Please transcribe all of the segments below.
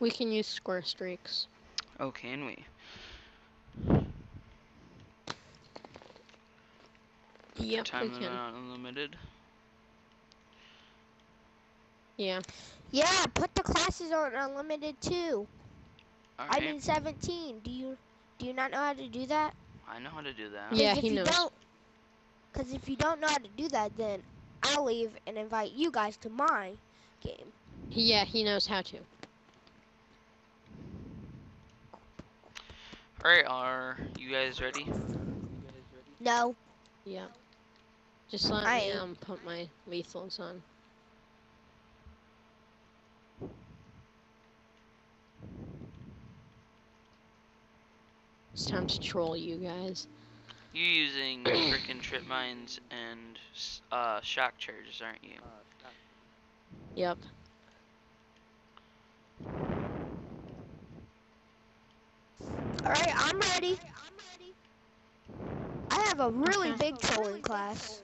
We can use score streaks. Oh, can we? Yep, Time we them can. out unlimited. Yeah. Yeah, put the classes on unlimited too. I Alright, mean 17. Do you do you not know how to do that? I know how to do that. Yeah, if he you knows. Don't, Cause if you don't know how to do that, then I'll leave and invite you guys to my game. Yeah, he knows how to. Alright, are you guys ready? No, Yeah. Just let I me am. um put my lethals on. It's time to troll you guys. You're using frickin' trip mines and uh shock charges, aren't you? Yep. All right, I'm ready. I have a really Okay. big trolling class.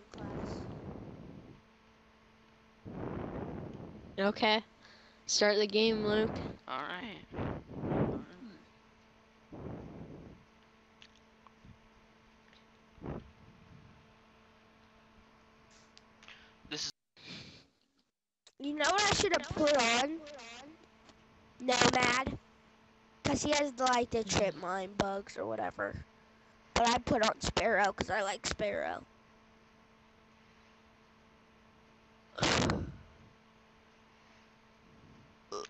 Okay. Start the game, Luke. Alright. This is You know what I should have put on? Nomad. Cause he has the, like the trip mine bugs or whatever. But I put on Sparrow because I like Sparrow.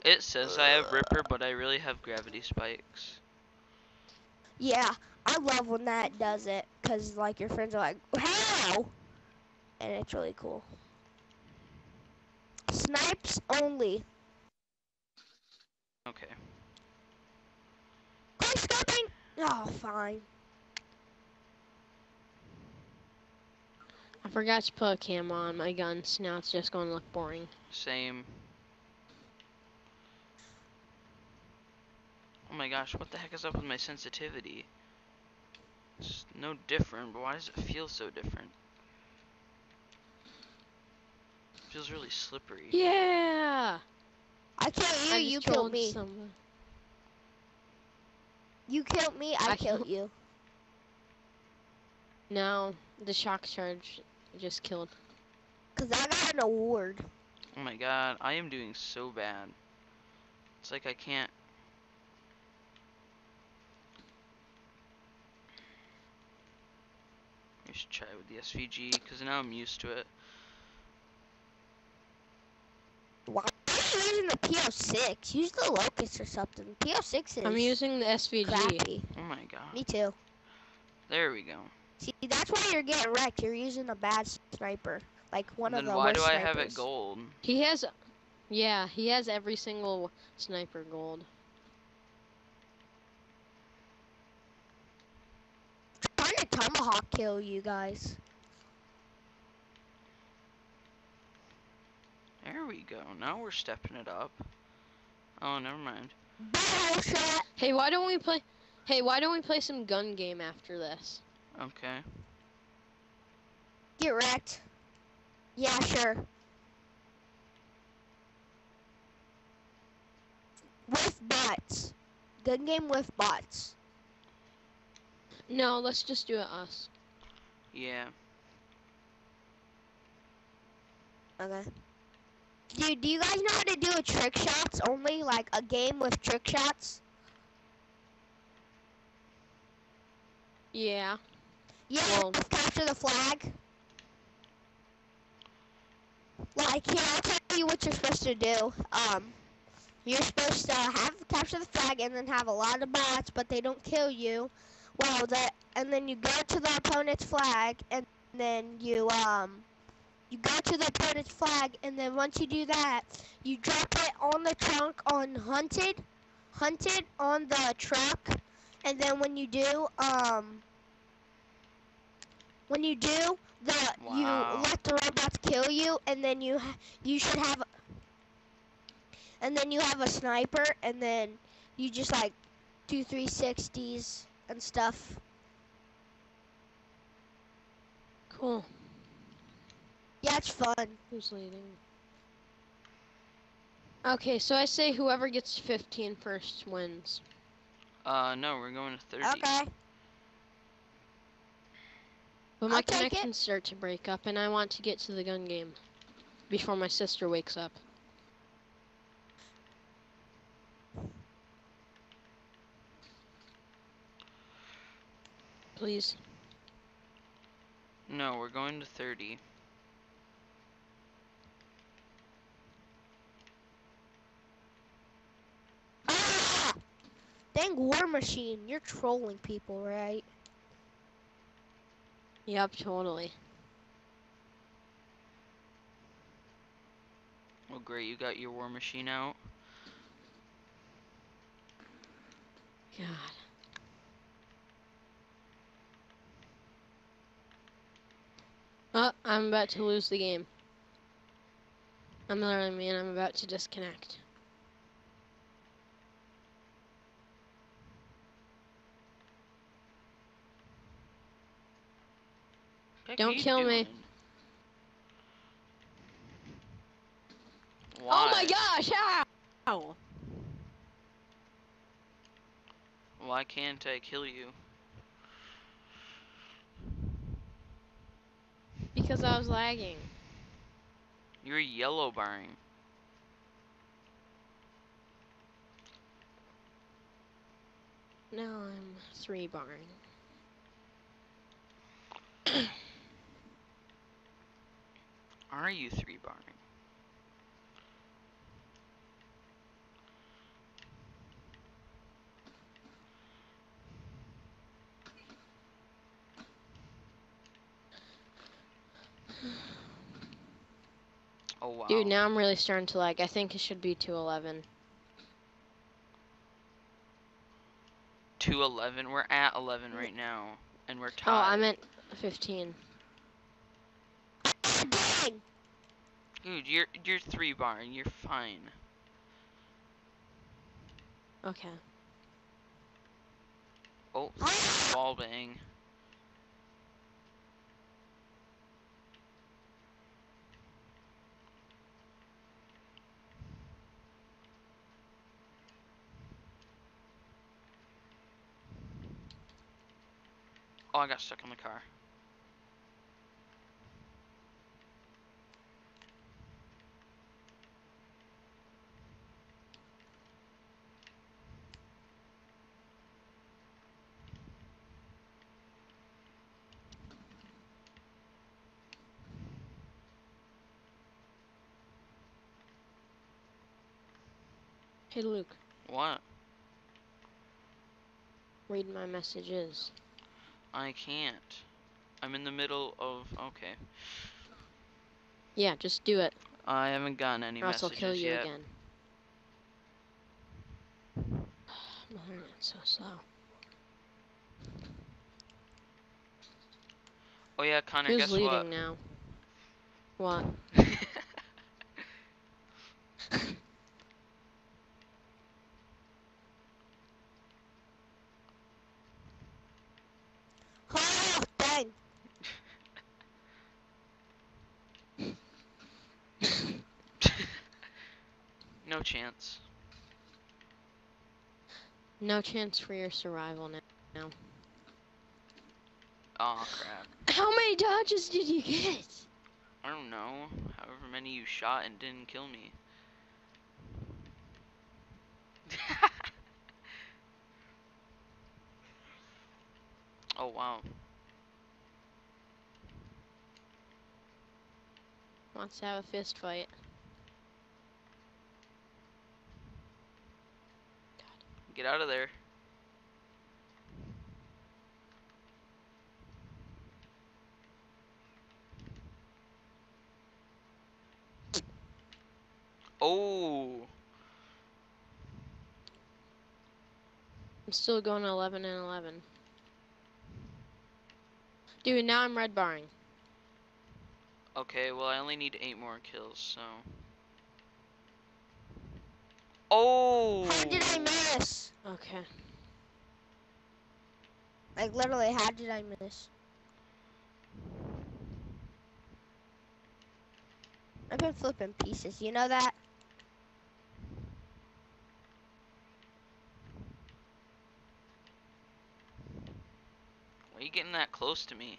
it says I have Ripper, but I really have gravity spikes. Yeah, I love when that does it, cause like your friends are like, how? And it's really cool. Snipes only. Okay. Quick scoping. Oh, fine. I forgot to put a cam on my guns. Now it's just going to look boring. Same. Oh my gosh, what the heck is up with my sensitivity? It's no different, but why does it feel so different? feels really slippery. Yeah. I killed you. I You just killed trolled me. someone. You killed me. I, I killed you. No, the shock charge just killed. Cause I got an award. Oh my god, I am doing so bad. It's like I can't. I should try it with the SVG because now I'm used to it. Why are you using the P-06? Use the Locust or something. P-06 is I'm using the SVG. crappy. Oh my god. Me too. There we go. See, that's why you're getting wrecked. You're using a bad sniper, like one of then the why worst do I have it gold? He has, yeah, he has every single sniper gold. I'm Trying to tomahawk kill you guys. There we go. Now we're stepping it up. Oh, never mind. Hey, why don't we play? Hey, why don't we play some gun game after this? Okay. Get wrecked. Yeah, sure. With bots. Gun game with bots. No, let's just do it us. Yeah. Okay. Dude, do you guys know how to do a trick shots only? Like a game with trick shots? Yeah. Yeah, Well- capture the flag. Like, here, I'll tell you what you're supposed to do. Um, you're supposed to have capture the flag and then have a lot of bots, but they don't kill you. Well, that, and then you go to the opponent's flag, and then you um, you go to the opponent's flag, and then once you do that, you drop it on the trunk on hunted, hunted on the truck, and then when you do, um, when you do, the Wow. you let the robots kill you, and then you you should have, and then you have a sniper, and then you just like do 360s and stuff. Cool. Yeah, it's fun. Who's leading? Okay, so I say whoever gets 15 first wins. Uh, no, we're going to 30. Okay. But my I'll connections start to break up, and I want to get to the gun game before my sister wakes up. Please. No, we're going to 30. Dang War Machine, you're trolling people, right? Yep, totally. Oh, great, you got your war machine out. God. Oh, I'm about to lose the game. I'm literally, man, I'm about to disconnect. Heck Don't are you kill me. doing? Oh my gosh! Ow! Why can't I kill you? Because I was lagging. You're yellow barring. Now I'm three barring. Are you three barring? Oh wow. Dude, now I'm really starting to lag. I think it should be 211. 211. We're at 11 right now, and we're tied. Oh, I meant 15. Dude, you're you're three barring. You're fine. Okay. Oh, wall bang. Oh, I got stuck in the car. Hey, Luke, What? read my messages. I can't. I'm in the middle of. Okay. Yeah, just do it, I haven't gotten any or else I'll kill you yet. again. My internet's so slow. Oh yeah, Connor. Who's guess leading what? now? What? Oh, dang! No chance. No chance for your survival now. Oh crap. How many dodges did you get? I don't know. However many you shot and didn't kill me. oh wow. Wants to have a fist fight. Get out of there. Oh, I'm still going 11 and 11. Dude, now I'm red barring. okay. Well, I only need eight more kills, so. Oh. How did I miss? Okay. Like literally, how did I miss? I've been flipping pieces. You know that? Why are you getting that close to me?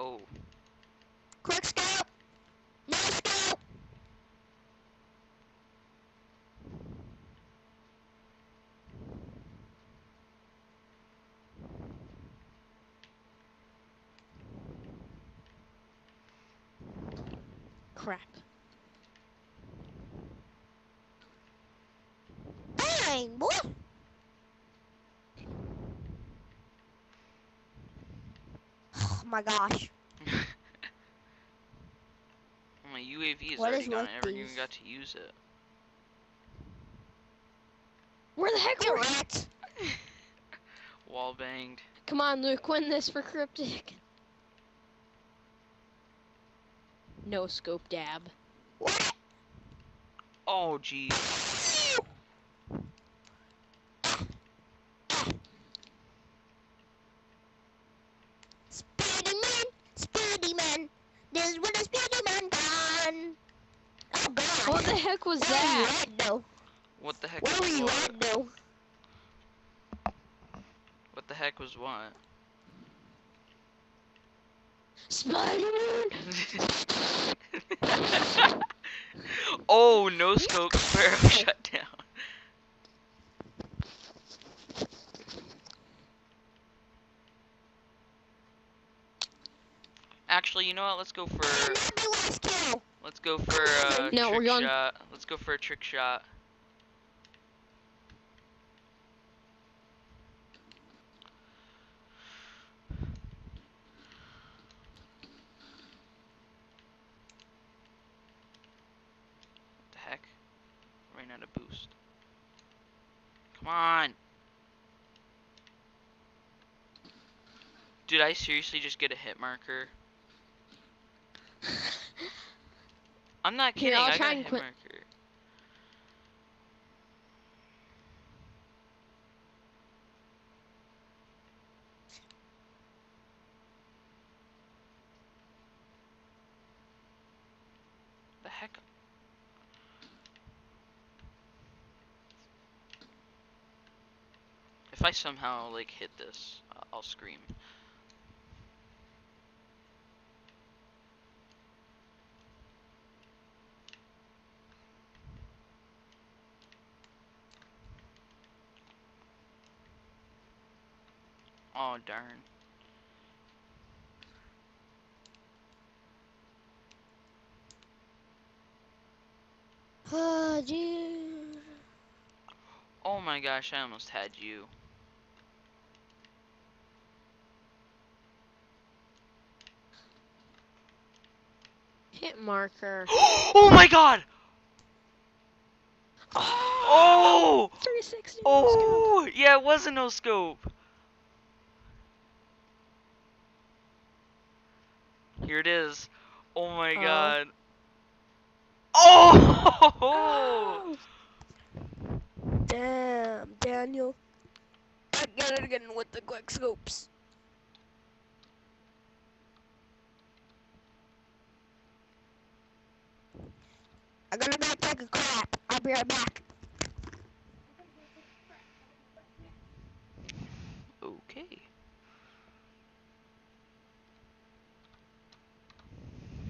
Oh. Crap. Bang, boy. Oh my gosh. My UAV is What already is gone. I never even got to use it. Where the heck are wrecked. Wall banged. Come on, Luke, win this for Cryptik. No scope dab. What? Oh, jeez. Spider-Man, Spider-Man, this is what a Spider-Man done. Oh God. What the heck was Where were you that? at, though? What the heck Where was were you what? at, though? What the heck was what? Spider-Man! oh, no scope sparrow shut down. Actually, you know what? Let's go for Another last kill. let's go for a No, we're going- shot. Let's go for a trick shot. What the heck? Of boost. Come on. Did I seriously just get a hit marker? I'm not Here, kidding. I'll I try got a and hit marker. The heck? If I somehow like hit this, uh, I'll scream. Oh darn. Oh, dude. Oh my gosh, I almost had you. Hit marker. oh my god! Oh! Oh! no scope. Yeah, it was a no scope. Here it is. Oh my Oh. god. Oh! Oh! Damn, Daniel. I got it again with the quick scopes. I'm gonna go take a crap. I'll be right back. Okay.